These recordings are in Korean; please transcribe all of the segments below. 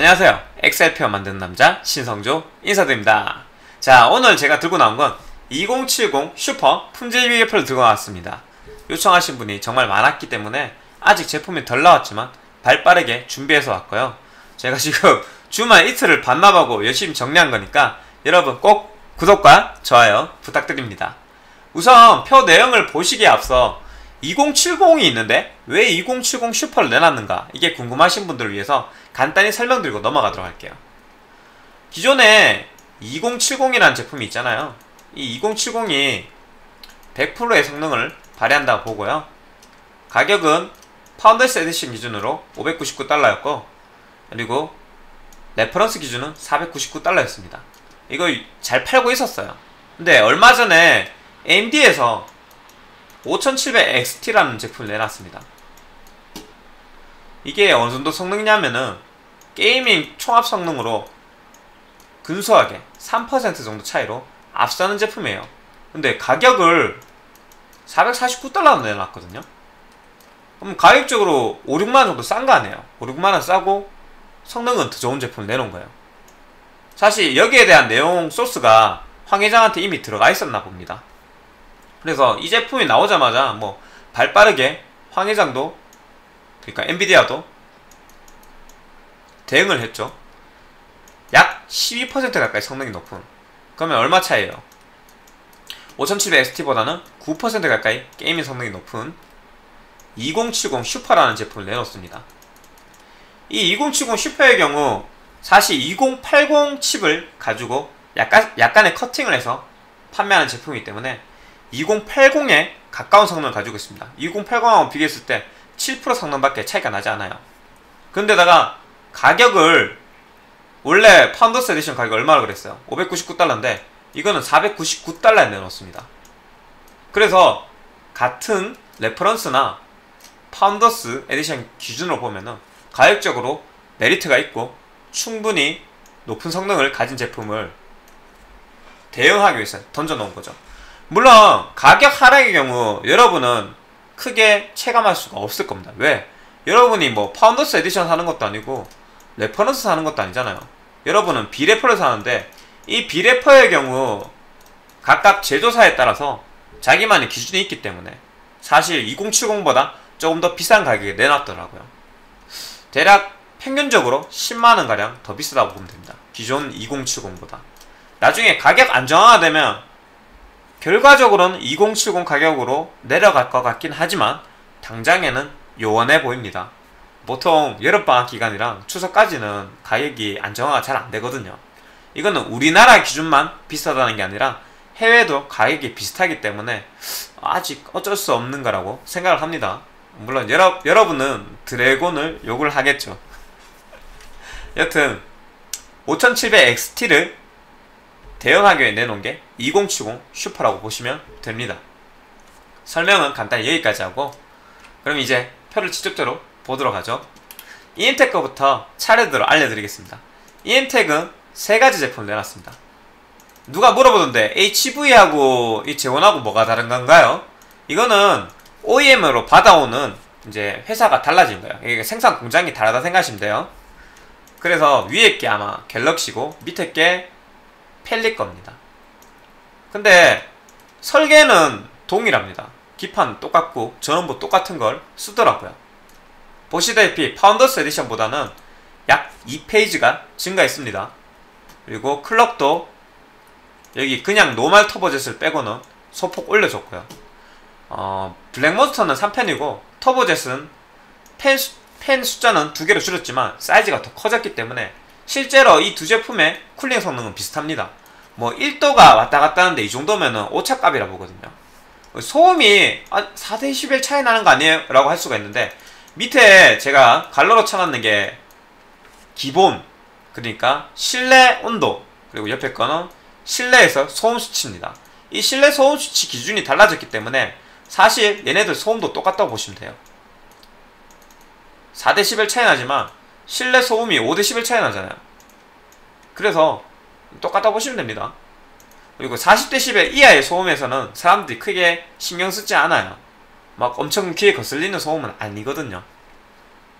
안녕하세요. 엑셀표 만드는 남자 신성조 인사드립니다. 자 오늘 제가 들고 나온 건 2070 슈퍼 품질 비교표를 들고 나왔습니다. 요청하신 분이 정말 많았기 때문에 아직 제품이 덜 나왔지만 발빠르게 준비해서 왔고요. 제가 지금 주말 이틀을 반납하고 열심히 정리한 거니까 여러분 꼭 구독과 좋아요 부탁드립니다. 우선 표 내용을 보시기에 앞서 2070이 있는데 왜 2070 슈퍼를 내놨는가 이게 궁금하신 분들을 위해서 간단히 설명드리고 넘어가도록 할게요. 기존에 2070이라는 제품이 있잖아요. 이 2070이 100%의 성능을 발휘한다고 보고요. 가격은 Founders Edition 기준으로 599달러였고 그리고 reference 기준은 499달러였습니다. 이거 잘 팔고 있었어요. 근데 얼마 전에 AMD에서 5700XT라는 제품을 내놨습니다. 이게 어느 정도 성능이냐면은 게이밍 총합 성능으로 근소하게 3% 정도 차이로 앞서는 제품이에요. 근데 가격을 449달러로 내놨거든요. 그럼 가격적으로 5, 6만원 정도 싼 거 아니에요. 5, 6만원 싸고 성능은 더 좋은 제품을 내놓은 거예요. 사실 여기에 대한 내용 소스가 황 회장한테 이미 들어가 있었나 봅니다. 그래서 이 제품이 나오자마자 뭐 발빠르게 황 회장도 그러니까 엔비디아도 대응을 했죠. 약 12% 가까이 성능이 높은 그러면 얼마 차이에요? 5700XT보다는 9% 가까이 게이밍 성능이 높은 2070 슈퍼라는 제품을 내놓습니다. 이 2070 슈퍼의 경우 사실 2080 칩을 가지고 약간, 약간의 커팅을 해서 판매하는 제품이기 때문에 2080에 가까운 성능을 가지고 있습니다. 2080하고 비교했을 때 7% 성능밖에 차이가 나지 않아요. 근데다가 가격을 원래 Founders Edition 가격 얼마나 그랬어요? 599달러인데 이거는 499달러에 내놓습니다. 그래서 같은 reference나 Founders Edition 기준으로 보면은 가격적으로 메리트가 있고 충분히 높은 성능을 가진 제품을 대응하기 위해서 던져놓은 거죠. 물론 가격 하락의 경우 여러분은 크게 체감할 수가 없을 겁니다. 왜? 여러분이 뭐 Founders Edition 사는 것도 아니고 reference 사는 것도 아니잖아요. 여러분은 비레퍼를 사는데 이 비레퍼의 경우 각각 제조사에 따라서 자기만의 기준이 있기 때문에 사실 2070보다 조금 더 비싼 가격에 내놨더라고요. 대략 평균적으로 10만원가량 더 비싸다고 보면 됩니다. 기존 2070보다. 나중에 가격 안정화되면 결과적으로는 2070 가격으로 내려갈 것 같긴 하지만 당장에는 요원해 보입니다. 보통 여름방학 기간이랑 추석까지는 가격이 안정화가 잘 안되거든요. 이거는 우리나라 기준만 비싸다는 게 아니라 해외도 가격이 비슷하기 때문에 아직 어쩔 수 없는 거라고 생각을 합니다. 물론 여러, 여러분은 드래곤을 욕을 하겠죠. 여튼 5700XT를 대응하기 위해 내놓은 게 2070 슈퍼라고 보시면 됩니다. 설명은 간단히 여기까지 하고 그럼 이제 표를 직접적으로 보도록 하죠. 이엠텍 거부터 차례대로 알려드리겠습니다. 이엠텍은 세 가지 제품을 내놨습니다. 누가 물어보던데 HV하고 이 재원하고 뭐가 다른 건가요? 이거는 OEM으로 받아오는 이제 회사가 달라진 거예요. 이게 생산 공장이 다르다 생각하시면 돼요. 그래서 위에 게 아마 갤럭시고 밑에 게 펠리 겁니다. 근데 설계는 동일합니다. 기판 똑같고 전원부 똑같은 걸 쓰더라고요. 보시다시피 파운더스 에디션보다는 약 2페이즈가 증가했습니다. 그리고 클럭도 여기 그냥 normal Turbo Jet을 빼고는 소폭 올려줬고요. 어, 블랙몬스터는 3펜이고 터보젯은 펜, 펜 숫자는 두 개로 줄였지만 사이즈가 더 커졌기 때문에 실제로 이 두 제품의 cooling 성능은 비슷합니다. 뭐 1도가 왔다 갔다 하는데 이 정도면은 오차값이라 보거든요. 소음이 4데시벨 차이 나는 거 아니에요? 라고 할 수가 있는데 밑에 제가 갈로로 쳐놨는 게 기본 그러니까 실내 온도 그리고 옆에 거는 실내에서 소음 수치입니다. 이 실내 소음 수치 기준이 달라졌기 때문에 사실 얘네들 소음도 똑같다고 보시면 돼요. 4대 11 차이 나지만 실내 소음이 5대 11 차이 나잖아요. 그래서 똑같다고 보시면 됩니다. 그리고 40dB 이하의 소음에서는 사람들이 크게 신경 쓰지 않아요. 막 엄청 귀에 거슬리는 소음은 아니거든요.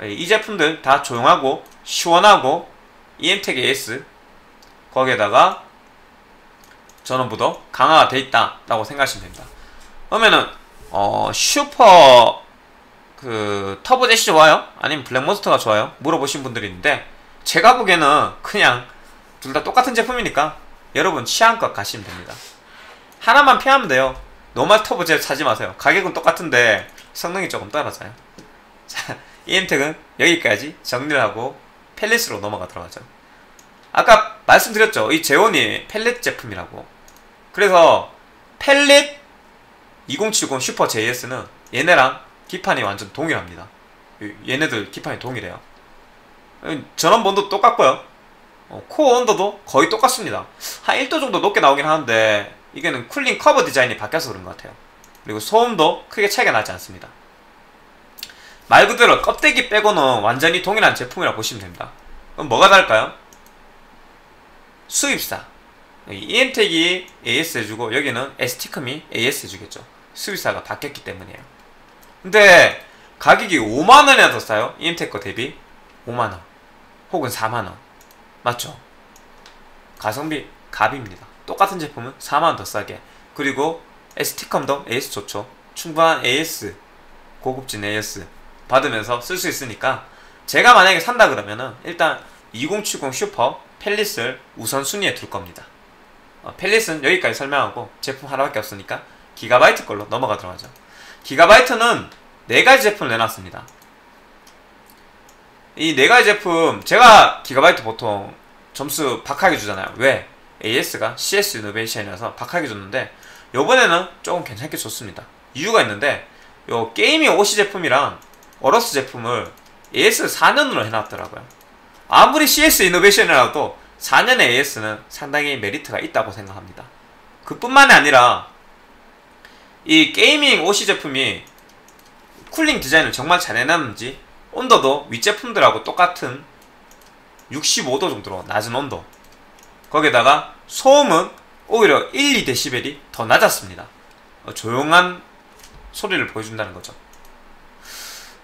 이 제품들 다 조용하고 시원하고 EM텍 AS 거기에다가 전원부도 강화가 돼 있다 라고 생각하시면 됩니다. 그러면은 어 슈퍼 그 터보 제시 좋아요? 아니면 블랙몬스터가 좋아요? 물어보신 분들이 있는데 제가 보기에는 그냥 둘 다 똑같은 제품이니까 여러분 취향껏 가시면 됩니다. 하나만 피하면 돼요. normal Turbo Jet 사지 마세요. 가격은 똑같은데 성능이 조금 떨어져요. 자, EM텍은 여기까지 정리를 하고 Palit으로 넘어가 들어가죠. 아까 말씀드렸죠. 이 XENON이 Palit 제품이라고. 그래서 Palit 2070 슈퍼 JS는 얘네랑 기판이 완전 동일합니다. 얘네들 기판이 동일해요. 전원부도 똑같고요. 어, 코어 온도도 거의 똑같습니다. 한 1도 정도 높게 나오긴 하는데 이게는 cooling 커버 디자인이 바뀌어서 그런 것 같아요. 그리고 소음도 크게 차이가 나지 않습니다. 말 그대로 껍데기 빼고는 완전히 동일한 제품이라고 보시면 됩니다. 그럼 뭐가 다를까요? 수입사. EM텍이 AS 해주고 여기는 ST컴이 AS 해주겠죠. 수입사가 바뀌었기 때문이에요. 근데 가격이 5만원이나 더 싸요. EM텍 거 대비 5만원 혹은 4만원 맞죠? 가성비 갑입니다. 똑같은 제품은 4만원 더 싸게 그리고 ST컴도 AS 좋죠. 충분한 AS 고급진 AS 받으면서 쓸 수 있으니까 제가 만약에 산다 그러면은 일단 2070 슈퍼 펠릿을 우선순위에 둘 겁니다. 어, 펠릿은 여기까지 설명하고 제품 하나밖에 없으니까 기가바이트 걸로 넘어가도록 하죠. 기가바이트는 네 가지 제품을 내놨습니다. 이 네 가지 제품 제가 기가바이트 보통 점수 박하게 주잖아요. 왜? AS가 CS 이노베이션이라서 박하게 줬는데 요번에는 조금 괜찮게 줬습니다. 이유가 있는데 요 게이밍 OC 제품이랑 어러스 제품을 AS 4년으로 해놨더라고요. 아무리 CS 이노베이션이라도 4년의 AS는 상당히 메리트가 있다고 생각합니다. 그뿐만이 아니라 이 Gaming OC 제품이 cooling 디자인을 정말 잘 해놨는지 온도도 윗제품들하고 똑같은 65도 정도로 낮은 온도 거기에다가 소음은 오히려 1, 2dB이 더 낮았습니다. 어, 조용한 소리를 보여준다는 거죠.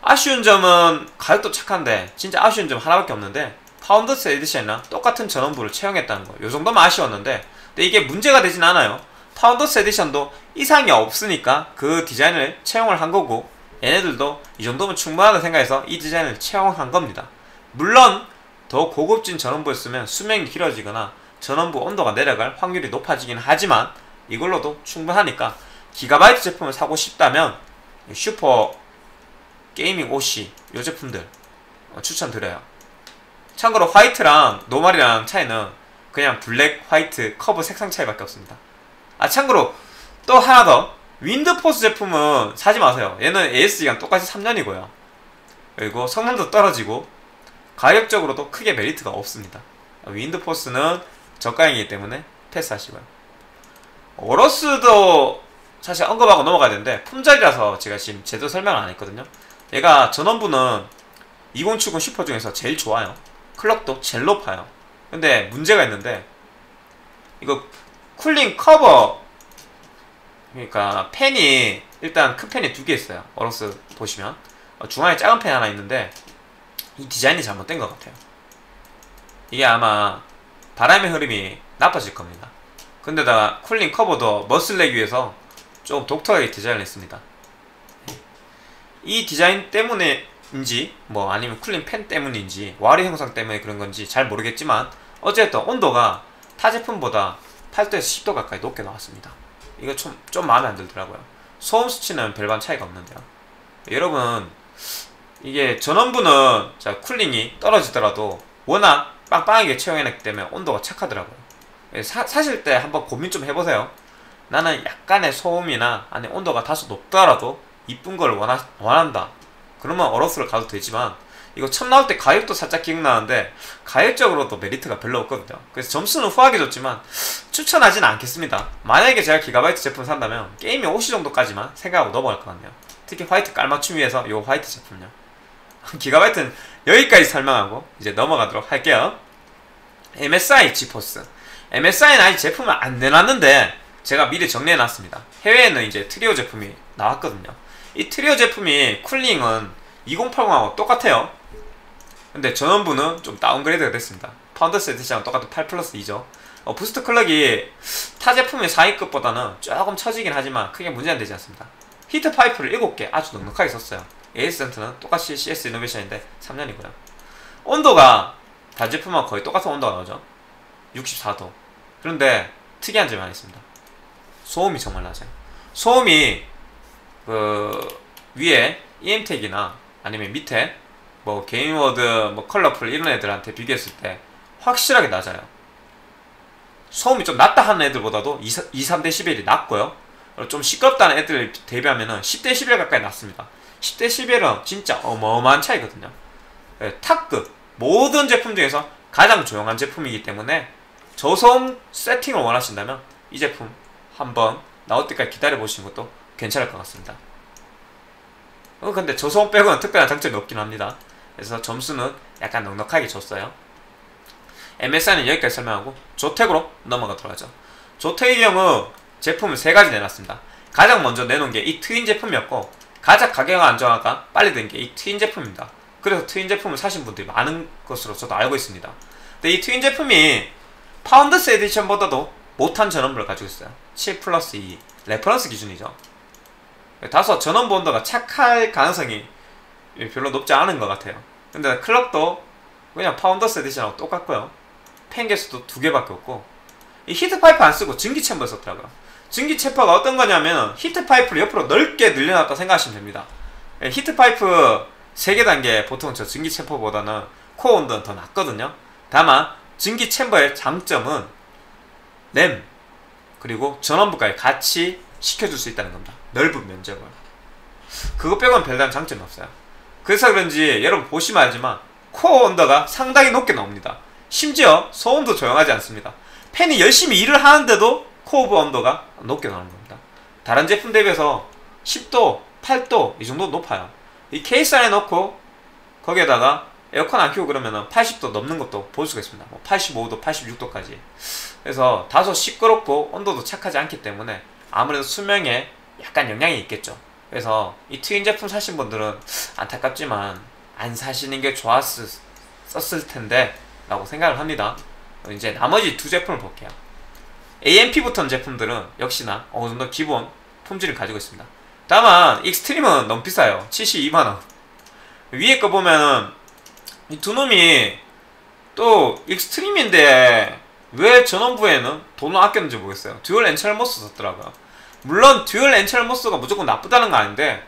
아쉬운 점은 가격도 착한데 진짜 아쉬운 점 하나밖에 없는데 Founders Edition이랑 똑같은 전원부를 채용했다는 거. 요 정도만 아쉬웠는데 근데 이게 문제가 되진 않아요. Founders Edition도 이상이 없으니까 그 디자인을 채용을 한 거고 얘네들도 이 정도면 충분하다 생각해서 이 디자인을 채용한 겁니다. 물론 더 고급진 전원부였으면 수명이 길어지거나 전원부 온도가 내려갈 확률이 높아지긴 하지만 이걸로도 충분하니까 기가바이트 제품을 사고 싶다면 슈퍼 Gaming OC 이 제품들 추천드려요. 참고로 화이트랑 normal이랑 차이는 그냥 블랙, 화이트, 커버 색상 차이밖에 없습니다. 아 참고로 또 하나 더 WINDFORCE 제품은 사지 마세요. 얘는 AS기간 똑같이 3년이고요. 그리고 성능도 떨어지고 가격적으로도 크게 메리트가 없습니다. WINDFORCE는 저가이기 때문에 패스하시고요. AORUS도 사실 언급하고 넘어가야 되는데 품절이라서 제가 지금 제대로 설명을 안 했거든요. 얘가 전원부는 2070 슈퍼 중에서 제일 좋아요. 클럭도 제일 높아요. 근데 문제가 있는데 이거 cooling 커버 그러니까 팬이 일단 큰 팬이 두 개 있어요. AORUS 보시면 어, 중앙에 작은 팬 하나 있는데 이 디자인이 잘못된 것 같아요. 이게 아마 바람의 흐름이 나빠질 겁니다. 근데다가 cooling 커버도 멋을 내기 위해서 좀 독특하게 디자인을 했습니다. 이 디자인 때문에인지 뭐 아니면 cooling 팬 때문인지 와류 현상 때문에 그런 건지 잘 모르겠지만 어쨌든 온도가 타 제품보다 8도에서 10도 가까이 높게 나왔습니다. 이거 좀, 좀 마음에 안 들더라고요. 소음 수치는 별반 차이가 없는데요. 여러분 이게 전원부는 자 cooling이 떨어지더라도 워낙 빵빵하게 채용해놨기 때문에 온도가 착하더라고요. 사, 사실 때 한번 고민 좀 해보세요. 나는 약간의 소음이나 아니 온도가 다소 높더라도 이쁜 걸 원하, 원한다. 그러면 어로스를 가도 되지만 이거 처음 나올 때 가격도 살짝 기억나는데 가격적으로도 메리트가 별로 없거든요. 그래서 점수는 후하게 줬지만 추천하지는 않겠습니다. 만약에 제가 기가바이트 제품 산다면 게임이 50 정도까지만 생각하고 넘어갈 것 같네요. 특히 화이트 깔맞춤 위해서 이 화이트 제품요. 기가바이트는 여기까지 설명하고 이제 넘어가도록 할게요. MSI GeForce. MSI는 아직 제품을 안 내놨는데 제가 미리 정리해놨습니다. 해외에는 이제 Trio 제품이 나왔거든요. 이 Trio 제품이 cooling은 2080하고 똑같아요. 근데 전원부는 좀 downgrade가 됐습니다. Founders Edition랑 똑같은 8 플러스 2죠. 어, boost 클럭이 타 제품의 상위급보다는 조금 처지긴 하지만 크게 문제는 되지 않습니다. heat pipe를 7개 아주 넉넉하게 썼어요. AS 센터는 똑같이 CS 이노베이션인데 3년이고요. 온도가 다 제품하고 거의 똑같은 온도가 나오죠. 64도. 그런데 특이한 점이 하나 있습니다. 소음이 정말 낮아요. 소음이 그 위에 EM택이나 아니면 밑에 뭐 게임워드, 뭐 컬러풀 이런 애들한테 비교했을 때 확실하게 낮아요. 소음이 좀 낮다 하는 애들보다도 2, 3데시벨이 낮고요. 좀 시끄럽다는 애들 대비하면은 10데시벨 가까이 낮습니다. 10데시벨은 진짜 어마어마한 차이거든요. 네, 탑급 모든 제품 중에서 가장 조용한 제품이기 때문에 저소음 세팅을 원하신다면 이 제품 한번 나올 때까지 기다려 보시는 것도 괜찮을 것 같습니다. 어, 근데 저소음 빼고는 특별한 장점이 없긴 합니다. 그래서 점수는 약간 넉넉하게 줬어요. MSI는 여기까지 설명하고 조택으로 넘어가도록 하죠. 조택의 경우 제품을 세 가지 내놨습니다. 가장 먼저 내놓은 게 이 Twin 제품이었고 가장 가격 안정화가 빨리 된 게 이 Twin 제품입니다. 그래서 Twin 제품을 사신 분들이 많은 것으로 저도 알고 있습니다. 근데 이 Twin 제품이 Founders Edition보다도 못한 전원부를 가지고 있어요. 7 플러스 2 reference 기준이죠. 다소 전원부 온도가 착할 가능성이 별로 높지 않은 것 같아요. 근데 클럭도 그냥 Founders Edition하고 똑같고요. 팬 개수도 두 개밖에 없고 이 heat pipe 안 쓰고 증기 chamber 썼더라고요. 증기 chamber가 어떤 거냐면 heat pipe를 옆으로 넓게 늘려놨다 생각하시면 됩니다. 예, heat pipe 3개 단 게 보통 저 증기 chamber보다는 코어 온도는 더 낮거든요. 다만 증기 chamber의 장점은 램 그리고 전원부까지 같이 식혀줄 수 있다는 겁니다. 넓은 면적을. 그거 빼고는 별다른 장점이 없어요. 그래서 그런지 여러분 보시면 알지만 코어 온도가 상당히 높게 나옵니다. 심지어 소음도 조용하지 않습니다. 팬이 열심히 일을 하는데도 코어 온도가 높게 나오는 겁니다. 다른 제품 대비해서 10도, 8도 이 정도 높아요. 이 케이스 안에 넣고 거기에다가 에어컨 안 켜고 그러면 80도 넘는 것도 볼 수가 있습니다. 뭐 85도, 86도까지. 그래서 다소 시끄럽고 온도도 착하지 않기 때문에 아무래도 수명에 약간 영향이 있겠죠. 그래서 이 트윈 제품 사신 분들은 안타깝지만 안 사시는 게 좋았을 텐데 라고 생각을 합니다. 이제 나머지 두 제품을 볼게요. AMP 붙은 제품들은 역시나 어느 정도 기본 품질을 가지고 있습니다. 다만 익스트림은 너무 비싸요. 72만원. 위에 거 보면은 이 두 놈이 또 익스트림인데 왜 전원부에는 돈을 아꼈는지 모르겠어요. 듀얼 N채널 모스 썼더라고요. 물론 듀얼 엔철 모스가 무조건 나쁘다는 건 아닌데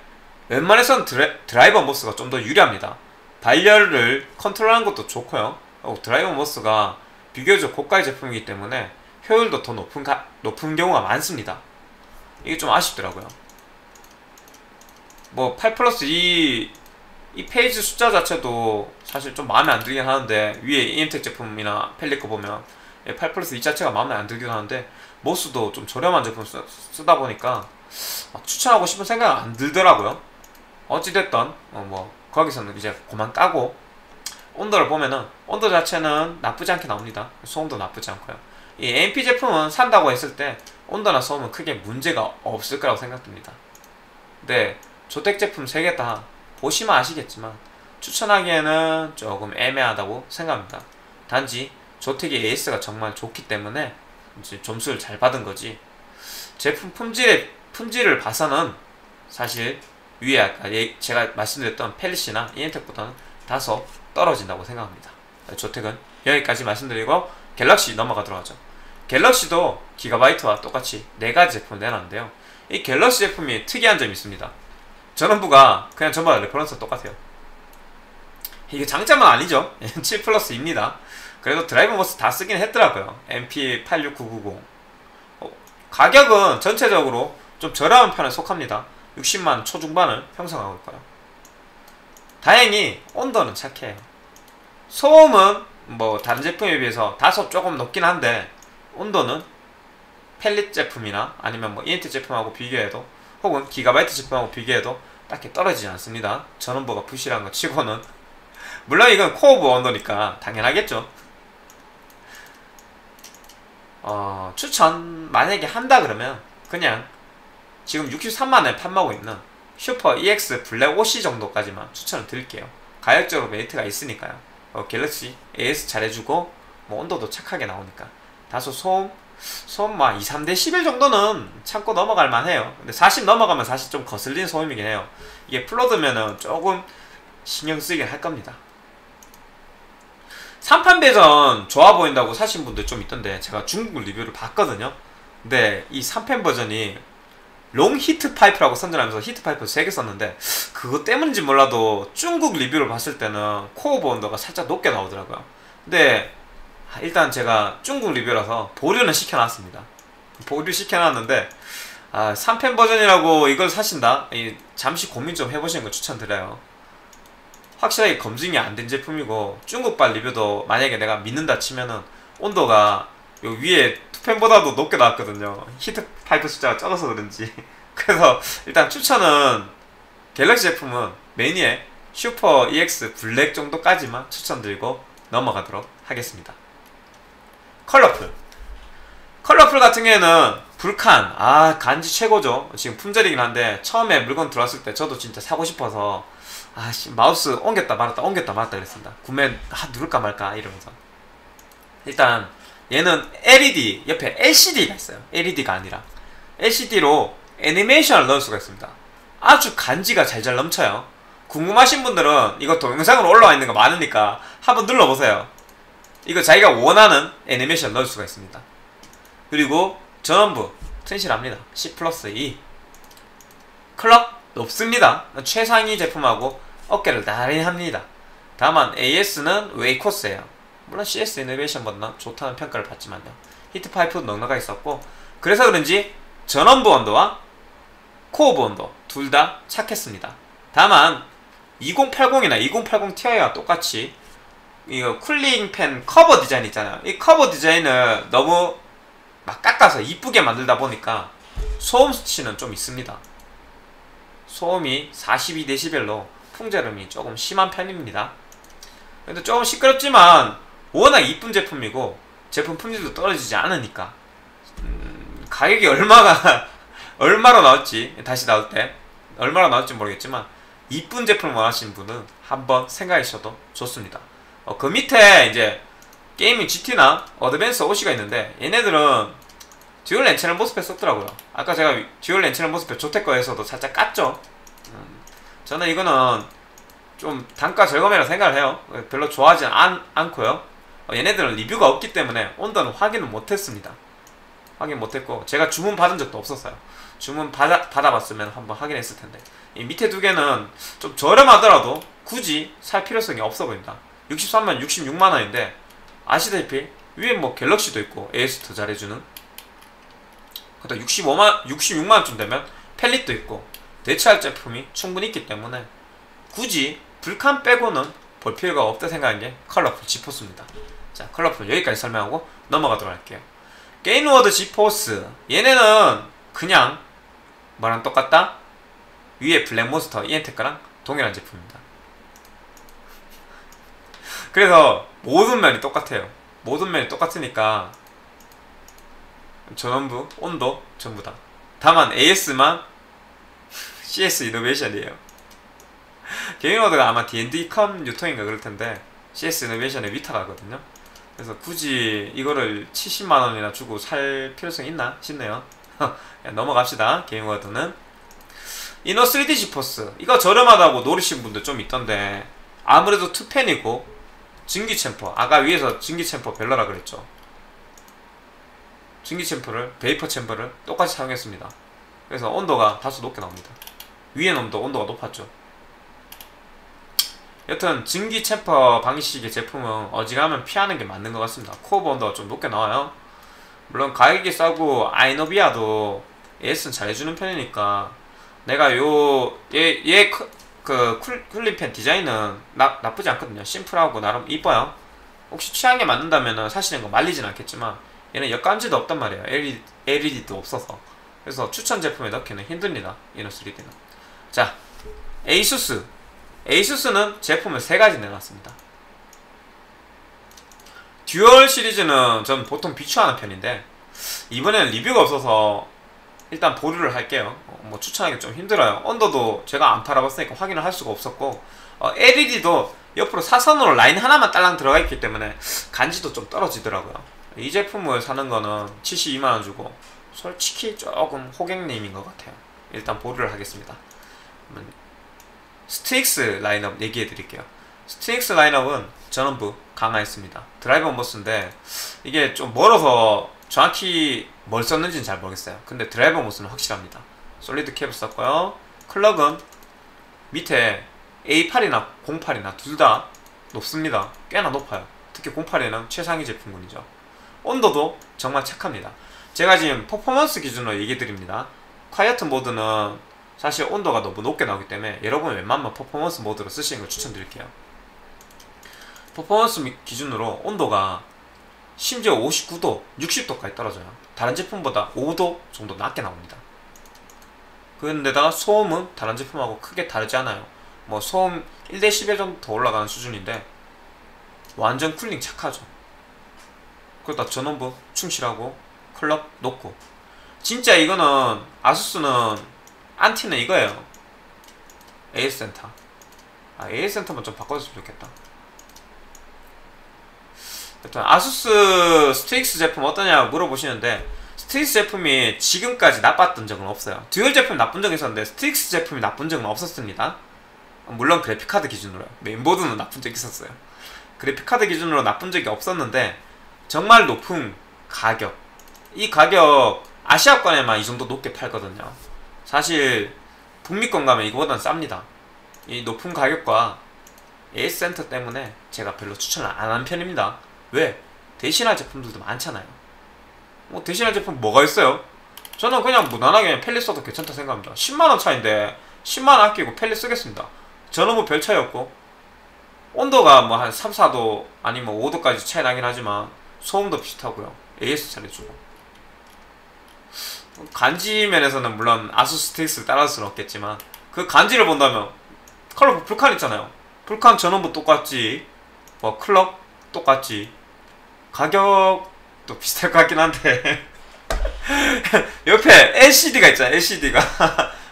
웬만해서는 드라이버 모스가 좀 더 유리합니다. 발열을 컨트롤하는 것도 좋고요. 어, 드라이버 모스가 비교적 고가의 제품이기 때문에 효율도 더 높은, 가, 높은 경우가 많습니다. 이게 좀 아쉽더라고요. 뭐, 8 플러스 2, 이 페이지 숫자 자체도 사실 좀 마음에 안 들긴 하는데, 위에 이엠텍 제품이나 펠릿 거 보면 8 플러스 2 자체가 마음에 안 들긴 하는데, 모스도 좀 저렴한 제품 쓰, 쓰다 보니까 추천하고 싶은 생각 안 들더라고요. 어찌됐던, 어, 뭐, 거기서는 이제 그만 까고, 온도를 보면은 온도 자체는 나쁘지 않게 나옵니다. 소음도 나쁘지 않고요. 이 AMP 제품은 산다고 했을 때 온도나 소음은 크게 문제가 없을 거라고 생각됩니다. 근데 조택 제품 3개 다 보시면 아시겠지만 추천하기에는 조금 애매하다고 생각합니다. 단지 조택이 AS가 정말 좋기 때문에 이제 점수를 잘 받은 거지 제품 품질의 품질을 봐서는 사실 위에 아까 제가 말씀드렸던 펠릿이나 이엠텍보다는 다소 떨어진다고 생각합니다. 조택은 여기까지 말씀드리고 갤럭시 넘어가도록 하죠. 갤럭시도 기가바이트와 똑같이 4가지 제품을 내놨는데요. 이 갤럭시 제품이 특이한 점이 있습니다. 전원부가 그냥 전부 다 레퍼런스가 똑같아요. 이게 장점은 아니죠. 7 플러스입니다. 그래도 드라이버 모스 다 쓰긴 했더라고요. MP86990. 어, 가격은 전체적으로 좀 저렴한 편에 속합니다. 60만 초중반을 형성하고 있고요. 다행히 온도는 착해요. 소음은 뭐 다른 제품에 비해서 다소 조금 높긴 한데 온도는 펠릿 제품이나 아니면 뭐 이엠텍 제품하고 비교해도 혹은 기가바이트 제품하고 비교해도 딱히 떨어지지 않습니다. 전원부가 부실한 거 치고는 물론 이건 코어 온도니까 당연하겠죠. 어, 추천 만약에 한다 그러면 그냥 지금 63만원에 판매하고 있는 슈퍼 EX 블랙 OC 정도까지만 추천을 드릴게요. 가격적으로 메리트가 있으니까요. 어, 갤럭시 AS 잘해주고 뭐 온도도 착하게 나오니까. 다소 소음 소음 막 2, 3데시벨 정도는 참고 넘어갈 만해요. 근데 40 넘어가면 사실 좀 거슬리는 소음이긴 해요. 이게 full load면은 조금 신경 쓰이긴 할 겁니다. 3팬 버전 좋아 보인다고 사신 분들 좀 있던데 제가 중국 리뷰를 봤거든요. 근데 이 3팬 버전이 long 히트 파이프라고 선전하면서 히트 파이프 3개 썼는데 그것 때문인지 몰라도 중국 리뷰를 봤을 때는 코어 온도가 살짝 높게 나오더라고요. 근데 일단 제가 중국 리뷰라서 보류는 시켜놨습니다. 보류 시켜놨는데 아, 3팬 버전이라고 이걸 사신다? 잠시 고민 좀 해보시는 거 추천드려요. 확실하게 검증이 안 된 제품이고 중국발 리뷰도 만약에 내가 믿는다 치면은 온도가 요 위에 two팬보다도 높게 나왔거든요. 히트 파이프 숫자가 적어서 그런지. 그래서 일단 추천은 갤럭시 제품은 맨 위에 슈퍼 EX 블랙 정도까지만 추천드리고 넘어가도록 하겠습니다. 컬러풀. 컬러풀 같은 경우에는 불칸. 아 간지 최고죠. 지금 품절이긴 한데 처음에 물건 들어왔을 때 저도 진짜 사고 싶어서 아씨 마우스 옮겼다 말았다 옮겼다 말았다 그랬습니다. 구매 아 누를까 말까 이러면서. 일단 얘는 LED 옆에 LCD가 있어요. LED가 아니라 LCD로 애니메이션을 넣을 수가 있습니다. 아주 간지가 잘잘 넘쳐요. 궁금하신 분들은 이거 동영상으로 올라와 있는 거 많으니까 한번 눌러보세요. 이거 자기가 원하는 애니메이션 넣을 수가 있습니다. 그리고 전원부 튼실합니다. C 플러스 2 클럭 높습니다. 최상위 제품하고 어깨를 나란히 합니다. 다만 AS는 웨이코스예요? 물론 CS 이노베이션 보다 좋다는 평가를 받지만요. 히트파이프도 넉넉하게 있었고 그래서 그런지 전원부 온도와 코어부 온도 둘다 착했습니다. 다만 2080이나 2080 Ti와 똑같이 이거 cooling 팬 커버 디자인 있잖아요. 이 커버 디자인을 너무 막 깎아서 이쁘게 만들다 보니까 소음 수치는 좀 있습니다. 소음이 42dB로 풍절음이 조금 심한 편입니다. 근데 조금 시끄럽지만 워낙 이쁜 제품이고 제품 품질도 떨어지지 않으니까 음, 가격이 얼마가 얼마로 나올지 다시 나올 때 얼마로 나올지 모르겠지만 이쁜 제품을 원하시는 분은 한번 생각해 주셔도 좋습니다. 어, 그 밑에 이제 게이밍 GT나 어드밴스 OC가 있는데 얘네들은 듀얼 N채널 MOSFET 썼더라고요. 아까 제가 듀얼 N채널 MOSFET 조택 거에서도 살짝 깠죠? 음, 저는 이거는 좀 단가 절감이라 생각을 해요. 별로 좋아하지 않, 않고요. 어, 얘네들은 리뷰가 없기 때문에 온도는 확인을 못했습니다. 확인 못했고 제가 주문 받은 적도 없었어요. 주문 받아, 받아봤으면 한번 확인했을 텐데 이 밑에 두 개는 좀 저렴하더라도 굳이 살 필요성이 없어 보인다. 63만 66만 원인데 아시다시피 위에 뭐 갤럭시도 있고 AS 더 잘해주는 그다 65만 66만 원쯤 되면 펠릿도 있고 대체할 제품이 충분히 있기 때문에 굳이 불칸 빼고는 볼 필요가 없다 생각한 게 컬러풀 지포스입니다. 자 컬러풀 여기까지 설명하고 넘어가도록 할게요 게인워드 지포스. 얘네는 그냥 뭐랑 똑같다? 위에 블랙몬스터 이엠텍이랑 동일한 제품입니다. 그래서 모든 면이 똑같아요. 모든 면이 똑같으니까 전원부, 온도 전부 다. 다만 AS만 CS 이노베이션이에요. 게인워드가 아마 D&D 컴 유통인가 그럴 텐데 CS 이노베이션에 위탁하거든요 그래서 굳이 이거를 70만원이나 주고 살 필요성이 있나 싶네요. 넘어갑시다. 게인워드는 이노 3D 지포스. 이거 저렴하다고 노리신 분들 좀 있던데 아무래도 two fan이고 증기 chamber. 아까 위에서 증기 chamber 별로라 그랬죠. 증기 chamber를 vapor chamber를 똑같이 사용했습니다. 그래서 온도가 다소 높게 나옵니다. 위에 온도 온도가 높았죠 여튼 증기 체퍼 방식의 제품은 어지간하면 피하는 게 맞는 것 같습니다. 코어 번더가 좀 높게 나와요. 물론 가격이 싸고 아이노비아도 AS는 잘해주는 편이니까 내가 요얘얘 그 쿨링팬 디자인은 나, 나쁘지 않거든요. 심플하고 나름 이뻐요. 혹시 취향에 맞는다면 사시는 거 말리진 않겠지만 얘는 역시 간지도 없단 말이에요. LED, LED도 없어서 그래서 추천 제품에 넣기는 힘듭니다. 이노 3D는 자 에이수스 에이수스는 제품을 세 가지 내놨습니다. 듀얼 시리즈는 전 보통 비추하는 편인데 이번에는 리뷰가 없어서 일단 보류를 할게요. 어, 뭐 추천하기 좀 힘들어요. 언더도 제가 안 팔아봤으니까 확인을 할 수가 없었고 어, LED도 옆으로 사선으로 라인 하나만 딸랑 들어가 있기 때문에 간지도 좀 떨어지더라고요. 이 제품을 사는 거는 72만원 주고 솔직히 조금 호갱님인 것 같아요. 일단 보류를 하겠습니다. 스트릭스 라인업 얘기해 드릴게요. 스트릭스 라인업은 전원부 강화했습니다. 드라이버 MOS인데 이게 좀 멀어서 정확히 뭘 썼는지는 잘 모르겠어요. 근데 드라이버 MOS는 확실합니다. solid cap을 썼고요. clock은 밑에 A8이나 08이나 둘 다 높습니다. 꽤나 높아요. 특히 08에는 최상위 제품군이죠. 온도도 정말 착합니다. 제가 지금 퍼포먼스 기준으로 얘기 드립니다. 콰이어트 모드는 사실 온도가 너무 높게 나오기 때문에 여러분 웬만하면 퍼포먼스 모드로 쓰시는 걸 추천드릴게요. 퍼포먼스 기준으로 온도가 심지어 59도, 60도까지 떨어져요. 다른 제품보다 5도 정도 낮게 나옵니다. 그런데다가 소음은 다른 제품하고 크게 다르지 않아요. 뭐 소음 1데시벨 정도 더 올라가는 수준인데 완전 cooling 착하죠. 그러다 전원부 충실하고 clock 높고 진짜 이거는 아수스는 안티는 이거예요. AS 센터. 아 AS 센터만 좀 바꿔줬으면 좋겠다. 일단 아수스 스트릭스 제품 어떠냐 물어보시는데 스트릭스 제품이 지금까지 나빴던 적은 없어요. 듀얼 제품 나쁜 적이 있었는데 스트릭스 제품이 나쁜 적은 없었습니다. 물론 그래픽카드 기준으로요. 메인보드는 나쁜 적이 있었어요. 그래픽카드 기준으로 나쁜 적이 없었는데 정말 높은 가격 이 가격 아시아권에만 이 정도 높게 팔거든요. 사실 북미권 가면 이거보다는 쌉니다. 이 높은 가격과 AS 센터 때문에 제가 별로 추천을 안 한 편입니다. 왜? 대신할 제품들도 많잖아요. 뭐 대신할 제품 뭐가 있어요? 저는 그냥 무난하게 펠리 써도 괜찮다 생각합니다. 10만원 차인데 10만원 아끼고 펠리 쓰겠습니다. 저는 뭐 별 차이 없고 온도가 뭐 한 3, 4도 아니면 5도까지 차이 나긴 하지만 소음도 비슷하고요. AS 잘해주고 간지 면에서는 물론 아수스 스틱스를 따라할 수는 없겠지만 그 간지를 본다면 컬러 불칸 있잖아요. 불칸 전원부 똑같지 뭐 clock 똑같지. 가격도 비슷할 것 같긴 한데. 옆에 LCD가 있잖아 LCD가.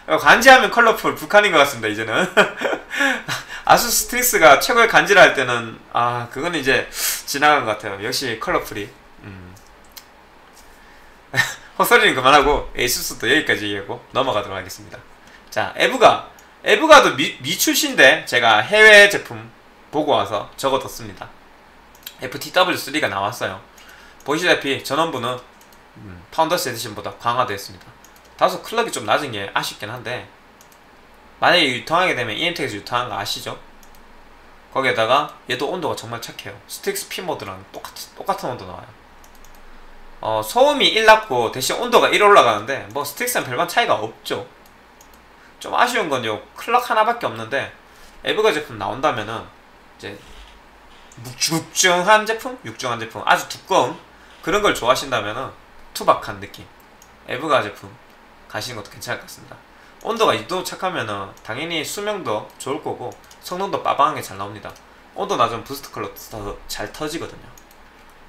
간지하면 컬러풀 불칸인 것 같습니다 이제는. 아수스 스트릭스가 최고의 간지를 할 때는 아 그건 이제 지나간 것 같아요. 역시 컬러풀이. 음. 헛소리는 그만하고 에이수스도 여기까지 얘기하고 넘어가도록 하겠습니다 자 에브가 에브가도 미, 미 출시인데 제가 해외 제품 보고 와서 적어뒀습니다 FTW3가 나왔어요. 보시다시피 전원부는 음, Founders Edition보다 강화되었습니다. 다소 clock이 좀 낮은 게 아쉽긴 한데 만약에 유통하게 되면 이엠텍에서 유통하는 거 아시죠? 거기에다가 얘도 온도가 정말 착해요. 스트릭스 P 모드랑 똑같은, 똑같은 온도 나와요. 어, 소음이 1 낮고 대신 온도가 1 올라가는데 뭐 스트릭스는 별반 차이가 없죠. 좀 아쉬운 건 요 clock 하나밖에 없는데 에브가 제품 나온다면은 이제 육중한 제품? 육중한 제품? 아주 두꺼운 그런 걸 좋아하신다면 투박한 느낌. 에브가 제품 가시는 것도 괜찮을 것 같습니다. 온도가 2도 착하면 당연히 수명도 좋을 거고 성능도 빠방하게 잘 나옵니다. 온도 낮으면 boost clock도 잘 터지거든요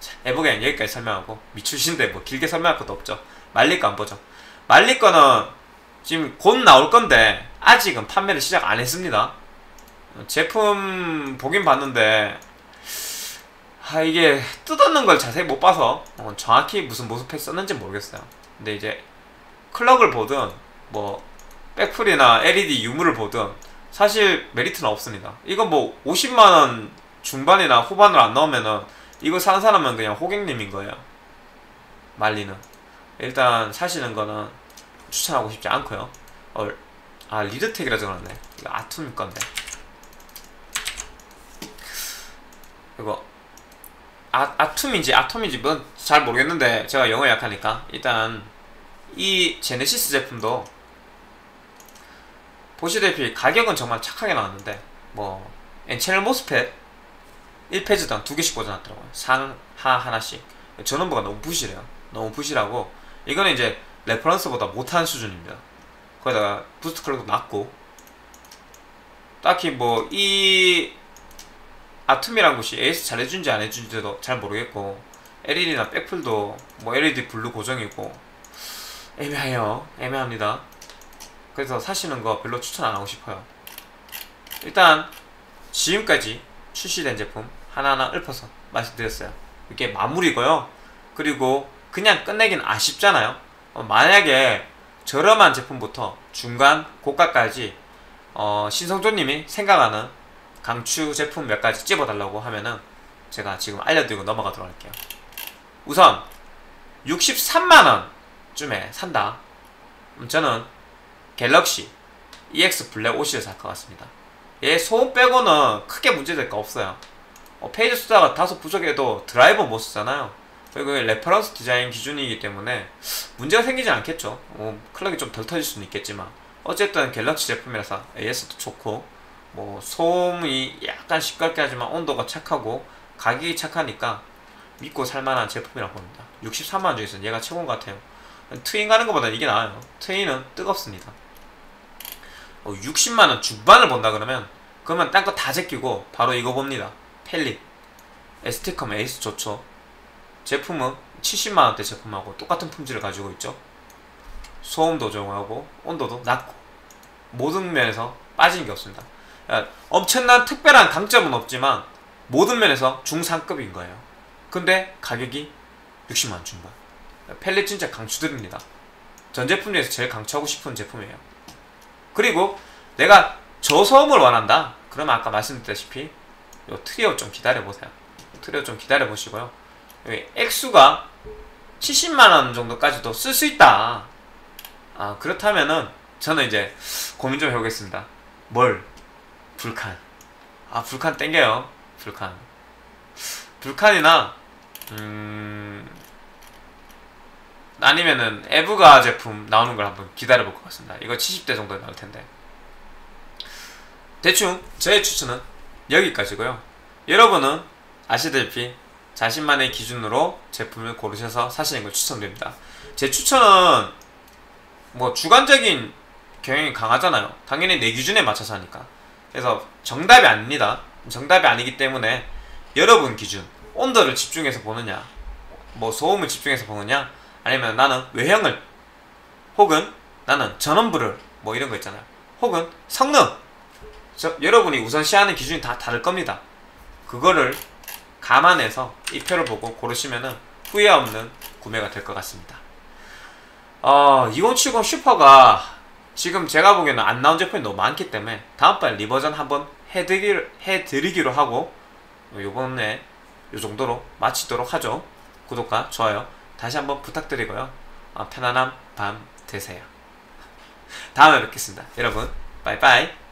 자, 에브가 여기까지 설명하고 미출신데 뭐 길게 설명할 것도 없죠. 말리 거안 보죠. 말리 거는 지금 곧 나올 건데 아직은 판매를 시작 안 했습니다. 제품 보긴 봤는데 아 이게 뜯었는 걸 자세히 못 봐서 어, 정확히 무슨 모습팩 썼는지 모르겠어요. 근데 이제 클럭을 보든 뭐 백풀이나 LED 유무를 보든 사실 메리트는 없습니다. 이건 뭐 50만원 중반이나 후반으로 안 나오면은 이거 사는 사람은 그냥 호객님인 거예요. 말리는. 일단 사시는 거는 추천하고 싶지 않고요. 어, 아 리드텍이라 적어놨네. 이거 아툼 건데. 이거 아, 아툼인지 아톰인지 뭐잘 모르겠는데 제가 영어 약하니까 일단 이 제네시스 제품도 보시다시피 가격은 정말 착하게 나왔는데 뭐 N채널 MOSFET 1 phase당 두 개씩 꽂아놨더라고요. 상 하 하나씩. 전원부가 너무 부실해요. 너무 부실하고 이거는 이제 reference보다 못한 수준입니다. 거기다가 boost clock도 낮고. 딱히 뭐 이 아툼이란 곳이 AS 잘해준지 안 해준지도 잘 모르겠고 LED나 백플도 뭐 LED blue 고정이고. 애매해요. 애매합니다. 그래서 사시는 거 별로 추천 안 하고 싶어요. 일단 지금까지 출시된 제품 하나하나 읊어서 말씀드렸어요. 이게 마무리고요. 그리고 그냥 끝내긴 아쉽잖아요. 어, 만약에 저렴한 제품부터 중간 고가까지 어, 신성조님이 생각하는 강추 제품 몇 가지 찝어달라고 하면은 제가 지금 알려드리고 넘어가도록 할게요. 우선 63만원쯤에 산다. 음, 저는 갤럭시 EX 블랙 OC를 살 것 같습니다. 얘 소음 빼고는 크게 문제될 거 없어요. 어, phase 숫자가 다소 부족해도 드라이버 MOS잖아요. 그리고 reference 디자인 기준이기 때문에 문제가 생기지 않겠죠. 어, clock이 좀 덜 터질 수는 있겠지만 어쨌든 갤럭시 제품이라서 AS도 좋고 뭐 소음이 약간 시끄럽게 하지만 온도가 착하고 가격이 착하니까 믿고 살만한 제품이라고 봅니다. 63만원 중에서 얘가 최고인 것 같아요. 트윈 가는 것보다 이게 나아요. 트윈은 뜨겁습니다. 어, 60만원 중반을 본다 그러면 그러면 딴 거 다 제끼고 바로 이거 봅니다. 펠릿 에스티컴 에이스 좋죠. 제품은 70만원대 제품하고 똑같은 품질을 가지고 있죠. 소음도 조용하고 온도도 낮고 모든 면에서 빠진 게 없습니다. 그러니까 엄청난 특별한 강점은 없지만 모든 면에서 중상급인 거예요. 근데 가격이 60만원 중반. 펠릿 진짜 강추드립니다. 전 제품 중에서 제일 강추하고 싶은 제품이에요. 그리고 내가 저소음을 원한다. 그러면 아까 말씀드렸다시피 요 트리오 좀 기다려보세요. 트리오 좀 기다려보시고요. 여기 액수가 70만원 정도까지도 쓸 수 있다. 아, 그렇다면은 저는 이제 고민 좀 해보겠습니다. 뭘? 불칸. 아, 불칸 땡겨요. 불칸. 불칸이나, 음, 아니면은 에브가 제품 나오는 걸 한번 기다려볼 것 같습니다. 이거 70대 정도 나올 텐데. 대충 저의 추천은 여기까지고요. 여러분은 아시다시피 자신만의 기준으로 제품을 고르셔서 사시는 걸 추천드립니다. 제 추천은 뭐 주관적인 경향이 강하잖아요. 당연히 내 기준에 맞춰서 하니까. 그래서 정답이 아닙니다. 정답이 아니기 때문에 여러분 기준 온도를 집중해서 보느냐 뭐 소음을 집중해서 보느냐 아니면 나는 외형을 혹은 나는 전원부를 뭐 이런 거 있잖아요. 혹은 성능 저, 여러분이 우선시하는 기준이 다 다를 겁니다. 그거를 감안해서 이 표를 보고 고르시면은 후회 없는 구매가 될 것 같습니다. 어, 2070 슈퍼가 지금 제가 보기에는 안 나온 제품이 너무 많기 때문에 다음번에 리버전 한번 해드리기로, 해드리기로 하고 요번에 요 정도로 마치도록 하죠. 구독과 좋아요 다시 한번 부탁드리고요. 어, 편안한 밤 되세요. 다음에 뵙겠습니다. 여러분, 빠이빠이.